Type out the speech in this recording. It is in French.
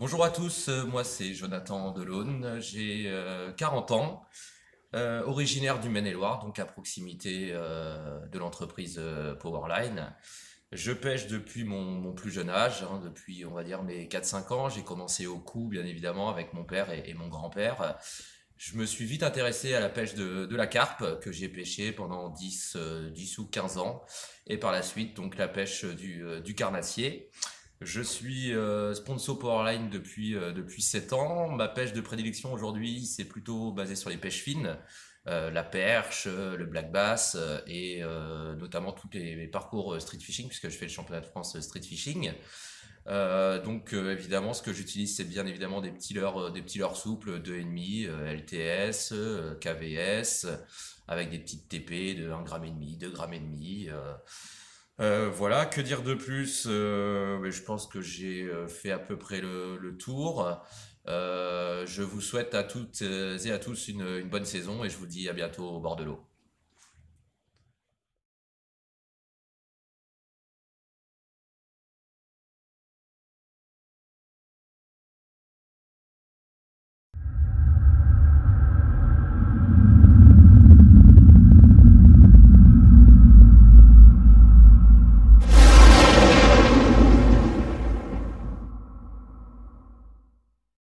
Bonjour à tous, euh, moi c'est Jonathan Delaune, j'ai 40 euh, ans, euh, originaire du Maine-et-Loire, donc à proximité de l'entreprise Powerline. Je pêche depuis mon, plus jeune âge, hein, depuis on va dire mes 4-5 ans. J'ai commencé au coup bien évidemment avec mon père et, mon grand-père. Je me suis vite intéressé à la pêche de, la carpe que j'ai pêché pendant 10, 10 ou 15 ans et par la suite donc la pêche du carnassier. Je suis euh, sponsor Powerline depuis, euh, depuis 7 ans. Ma pêche de prédilection aujourd'hui, c'est plutôt basé sur les pêches fines, euh, la perche, le black bass et notamment tous les, parcours street fishing, puisque je fais le championnat de France street fishing. donc évidemment, ce que j'utilise, c'est bien évidemment des petits leurres, des petits souples, 2,5, LTS, KVS, avec des petites TP de 1,5 g, 2,5 g. Euh, voilà, que dire de plus euh, Je pense que j'ai euh, fait à peu près le, tour. je vous souhaite à toutes et à tous une bonne saison et je vous dis à bientôt au bord de l'eau.